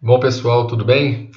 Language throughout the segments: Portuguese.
Bom, pessoal, tudo bem?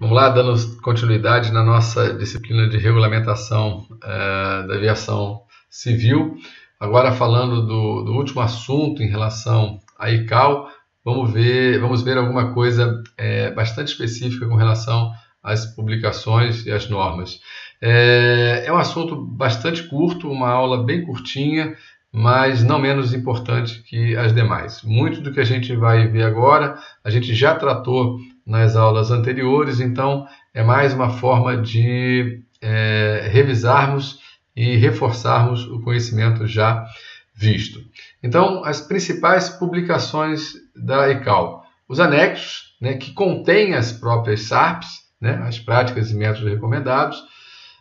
Vamos lá, dando continuidade na nossa disciplina de regulamentação é, da aviação civil. Agora falando do, do, último assunto em relação à ICAO, vamos ver, vamos ver alguma coisa é, bastante específica com relação às publicações e às normas. É, é um assunto bastante curto, uma aula bem curtinha, mas não menos importante que as demais. Muito do que a gente vai ver agora, a gente já tratou nas aulas anteriores, então é mais uma forma de é, revisarmos e reforçarmos o conhecimento já visto. Então, as principais publicações da ICAO. Os anexos, né, que contêm as próprias SARPs, né, as práticas e métodos recomendados,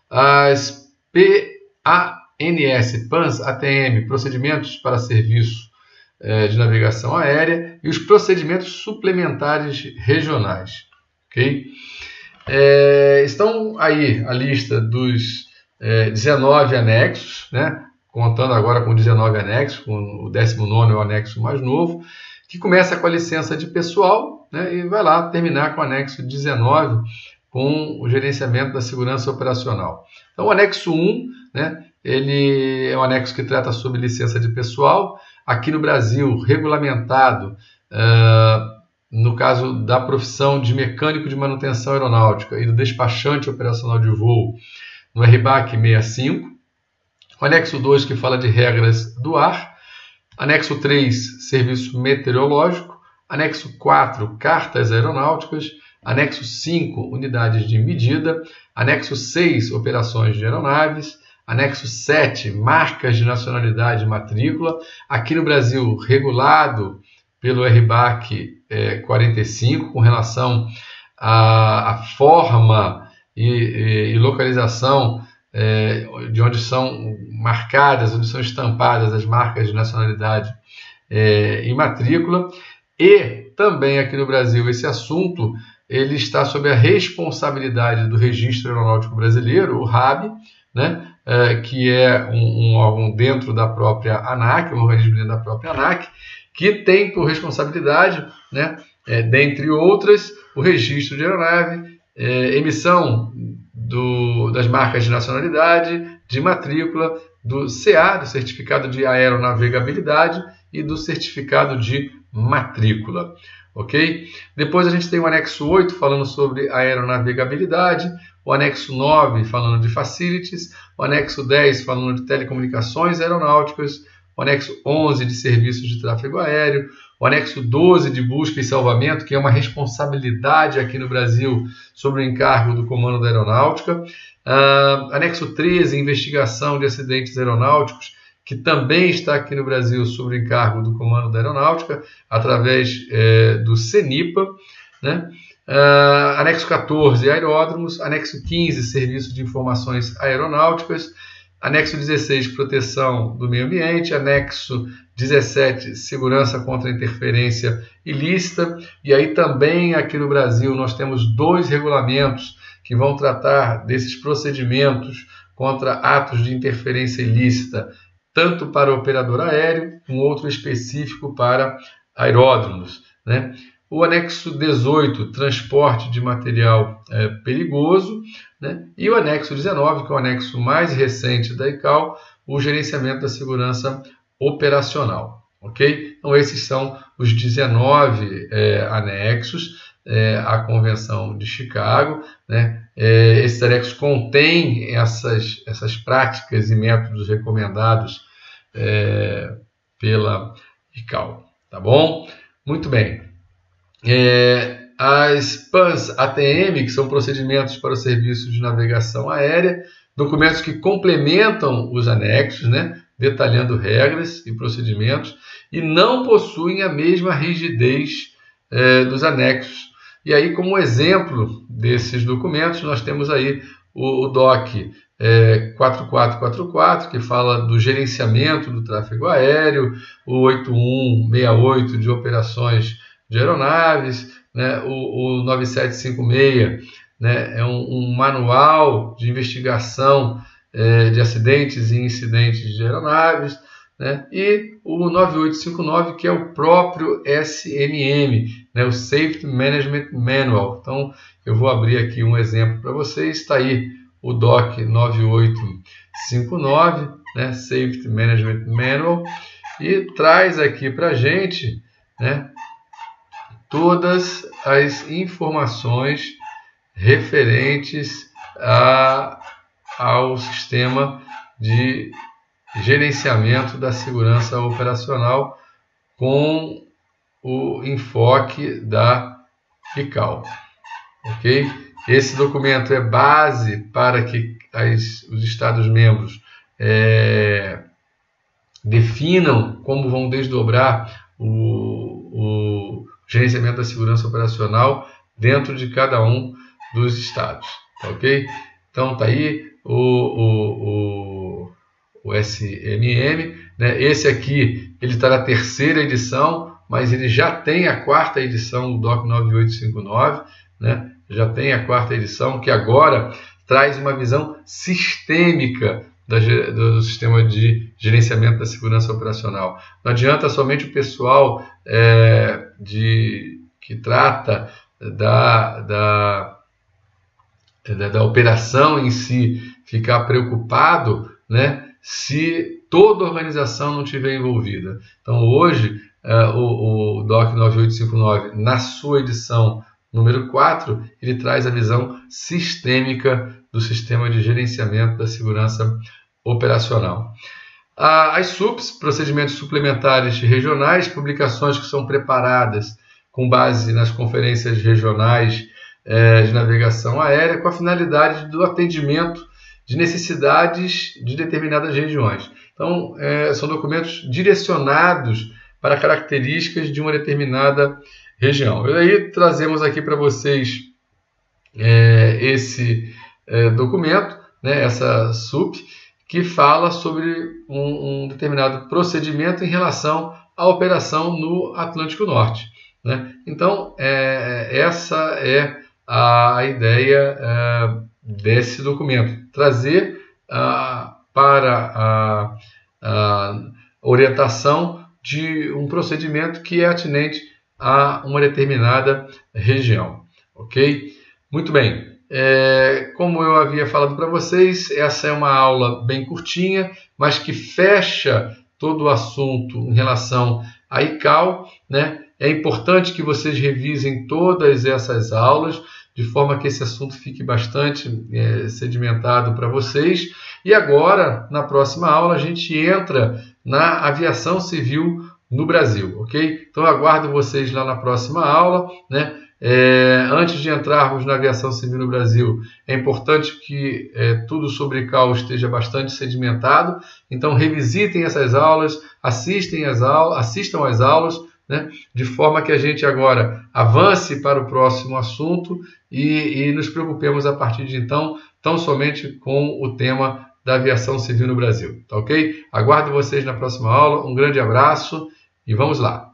as PA NS, PANS, ATM, procedimentos para serviço é, de navegação aérea e os procedimentos suplementares regionais. Okay? É, estão aí a lista dos é, 19 anexos, né? contando agora com 19 anexos, com o 19 é o anexo mais novo, que começa com a licença de pessoal né? e vai lá terminar com o anexo 19, com o gerenciamento da segurança operacional. Então, o anexo 1 né, ele é um anexo que trata sobre licença de pessoal. Aqui no Brasil, regulamentado, uh, no caso da profissão de mecânico de manutenção aeronáutica e do despachante operacional de voo, no RBAC 65. O anexo 2, que fala de regras do ar. Anexo 3, serviço meteorológico. Anexo 4, cartas aeronáuticas. Anexo 5, unidades de medida. Anexo 6, operações de aeronaves. Anexo 7, marcas de nacionalidade e matrícula. Aqui no Brasil, regulado pelo RBAC é, 45, com relação à, forma e, e, e localização é, de onde são marcadas, onde são estampadas as marcas de nacionalidade é, e matrícula. E também aqui no Brasil, esse assunto ele está sob a responsabilidade do Registro Aeronáutico Brasileiro, o RAB, né? É, que é um, um, órgão dentro da própria ANAC, um organismo dentro da própria ANAC, que tem por responsabilidade, né, é, dentre outras, o registro de aeronave, é, emissão do, das marcas de nacionalidade, de matrícula, do CA, do Certificado de Aeronavegabilidade, e do Certificado de Matrícula. Ok? Depois a gente tem o anexo 8 falando sobre aeronavegabilidade, o anexo 9 falando de facilities, o anexo 10 falando de telecomunicações aeronáuticas, o anexo 11 de serviços de tráfego aéreo, o anexo 12 de busca e salvamento, que é uma responsabilidade aqui no Brasil sobre o encargo do Comando da Aeronáutica, uh, anexo 13, investigação de acidentes aeronáuticos, que também está aqui no Brasil sob encargo do Comando da Aeronáutica, através é, do CENIPA, né? Uh, anexo 14, aeródromos. Anexo 15, serviço de informações aeronáuticas. Anexo 16, proteção do meio ambiente. Anexo 17, segurança contra interferência ilícita. E aí também aqui no Brasil nós temos dois regulamentos que vão tratar desses procedimentos contra atos de interferência ilícita, tanto para operador aéreo, um outro específico para aeródromos. Né? o anexo 18, transporte de material é, perigoso, né? e o anexo 19, que é o anexo mais recente da ICAO, o gerenciamento da segurança operacional. Ok? Então, esses são os 19 é, anexos é, à Convenção de Chicago. Né? É, esses anexos contêm essas, essas práticas e métodos recomendados é, pela ICAO. Tá bom? Muito bem. É, as PANs ATM, que são procedimentos para o serviço de navegação aérea, documentos que complementam os anexos, né, detalhando regras e procedimentos, e não possuem a mesma rigidez é, dos anexos. E aí, como exemplo desses documentos, nós temos aí o, o DOC é, 4444, que fala do gerenciamento do tráfego aéreo, o 8168 de operações de aeronaves, né? o, o 9756 né? é um, um manual de investigação é, de acidentes e incidentes de aeronaves, né? e o 9859, que é o próprio SMM, né, o Safety Management Manual. Então, eu vou abrir aqui um exemplo para vocês. Está aí o DOC 9859, né, Safety Management Manual, e traz aqui para a gente né, todas as informações referentes a, ao sistema de gerenciamento da segurança operacional com o enfoque da ICAO. Ok? Esse documento é base para que as, os Estados-membros é, definam como vão desdobrar o, o gerenciamento da segurança operacional dentro de cada um dos estados. Tá ok? Então tá aí o, o, o, o SMM. Né? Esse aqui ele está na terceira edição, mas ele já tem a quarta edição do DOC 9859, né? já tem a quarta edição, que agora traz uma visão sistêmica do sistema de gerenciamento da segurança operacional. Não adianta somente o pessoal é, de, que trata da, da, da, da, operação em si ficar preocupado né, se toda a organização não estiver envolvida. Então, hoje, é, o, o DOC 9859, na sua edição número 4, ele traz a visão sistêmica do sistema de gerenciamento da segurança operacional. As SUPs, procedimentos suplementares regionais, publicações que são preparadas com base nas conferências regionais é, de navegação aérea, com a finalidade do atendimento de necessidades de determinadas regiões. Então, é, são documentos direcionados para características de uma determinada região. E aí trazemos aqui para vocês é, esse é, documento, né, essa SUP, que fala sobre um, um, determinado procedimento em relação à operação no Atlântico Norte. Né? Então, é, essa é a ideia é, desse documento: trazer ah, para a, a orientação de um procedimento que é atinente a uma determinada região. Ok? Muito bem. É, como eu havia falado para vocês, essa é uma aula bem curtinha, mas que fecha todo o assunto em relação à ICAO. Né? É importante que vocês revisem todas essas aulas, de forma que esse assunto fique bastante é, sedimentado para vocês. E agora, na próxima aula, a gente entra na aviação civil no Brasil, ok? Então aguardo vocês lá na próxima aula, né? É, antes de entrarmos na aviação civil no Brasil, é importante que é, tudo sobre CAL esteja bastante sedimentado. Então, revisitem essas aulas, assistem as aulas, assistam às aulas, né, de forma que a gente agora avance para o próximo assunto e, e nos preocupemos a partir de então tão somente com o tema da aviação civil no Brasil. Tá ok? Aguardo vocês na próxima aula. Um grande abraço e vamos lá.